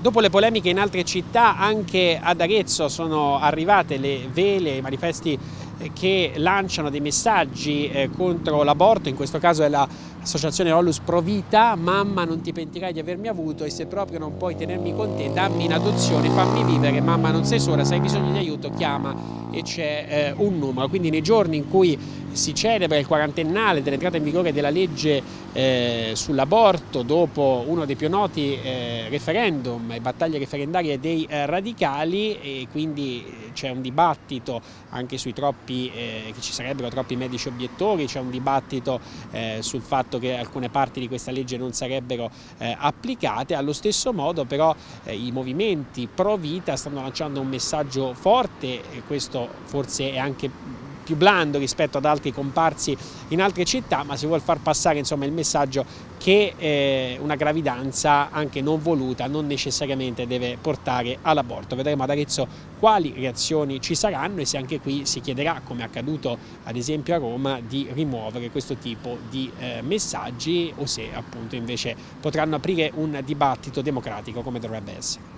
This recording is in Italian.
Dopo le polemiche in altre città, anche ad Arezzo sono arrivate le vele, i manifesti che lanciano dei messaggi eh, contro l'aborto, in questo caso è l'associazione Ollus Pro Vita, mamma non ti pentirai di avermi avuto e se proprio non puoi tenermi con te dammi in adozione, fammi vivere, mamma non sei sola, se hai bisogno di aiuto chiama. E c'è eh, un numero, quindi nei giorni in cui si celebra il quarantennale dell'entrata in vigore della legge eh, sull'aborto dopo uno dei più noti eh, referendum e battaglie referendarie dei eh, radicali e quindi c'è un dibattito anche sui troppi, eh, che ci sarebbero troppi medici obiettori, c'è un dibattito eh, sul fatto che alcune parti di questa legge non sarebbero eh, applicate, allo stesso modo però i movimenti pro vita stanno lanciando un messaggio forte e questo forse è anche più blando rispetto ad altri comparsi in altre città, ma si vuole far passare insomma, il messaggio che eh, una gravidanza anche non voluta non necessariamente deve portare all'aborto. Vedremo ad Arezzo quali reazioni ci saranno e se anche qui si chiederà, come è accaduto ad esempio a Roma, di rimuovere questo tipo di eh, messaggi o se appunto invece potranno aprire un dibattito democratico come dovrebbe essere.